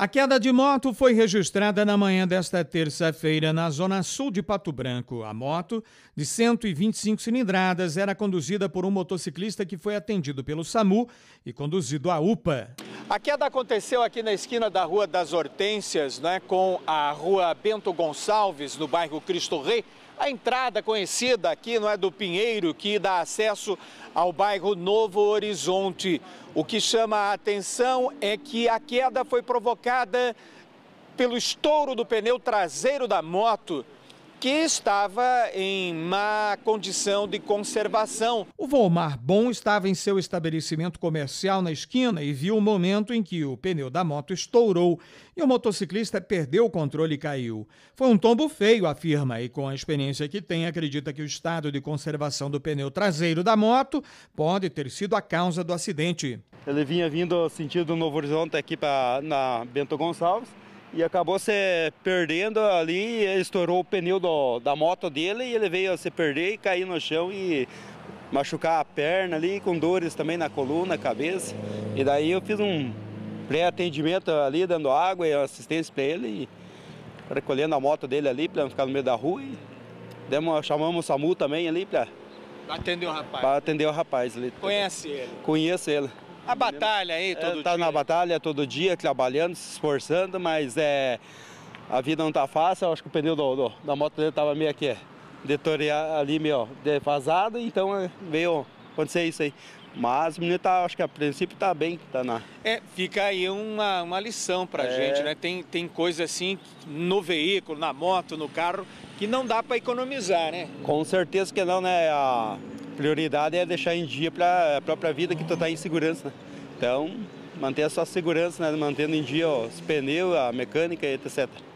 A queda de moto foi registrada na manhã desta terça-feira na zona sul de Pato Branco. A moto, de 125 cilindradas, era conduzida por um motociclista que foi atendido pelo SAMU e conduzido à UPA. A queda aconteceu aqui na esquina da Rua das Hortênsias, né, com a Rua Bento Gonçalves, no bairro Cristo Rei. A entrada conhecida aqui não é do Pinheiro, que dá acesso ao bairro Novo Horizonte. O que chama a atenção é que a queda foi provocada pelo estouro do pneu traseiro da moto que estava em má condição de conservação. O Volmar Bom estava em seu estabelecimento comercial na esquina e viu o momento em que o pneu da moto estourou e o motociclista perdeu o controle e caiu. Foi um tombo feio, afirma, e com a experiência que tem, acredita que o estado de conservação do pneu traseiro da moto pode ter sido a causa do acidente. Ele vinha vindo sentido Novo Horizonte aqui para na Bento Gonçalves e acabou se perdendo ali, estourou o pneu do, da moto dele e ele veio a se perder e cair no chão e machucar a perna ali, com dores também na coluna, cabeça. E daí eu fiz um pré-atendimento ali, dando água e assistência para ele, e recolhendo a moto dele ali para não ficar no meio da rua. E demos, chamamos o SAMU também ali para atender o rapaz. Para atender o rapaz ali. Conhece ele? Conheço ele. A batalha aí todo é, tá dia? na batalha todo dia, trabalhando, se esforçando, mas é, a vida não tá fácil. Eu acho que o pneu do, do, da moto dele tava meio aqui, detoriado ali, meio defasado, então é, veio acontecer isso aí. Mas o menino tá, acho que a princípio tá bem, tá na. É, fica aí uma, uma lição pra é... gente, né? Tem, tem coisa assim no veículo, na moto, no carro, que não dá para economizar, né? Com certeza que não, né? A prioridade é deixar em dia para a própria vida que tu tá em segurança, né? Então, manter a sua segurança, né? Mantendo em dia ó, os pneus, a mecânica, etc.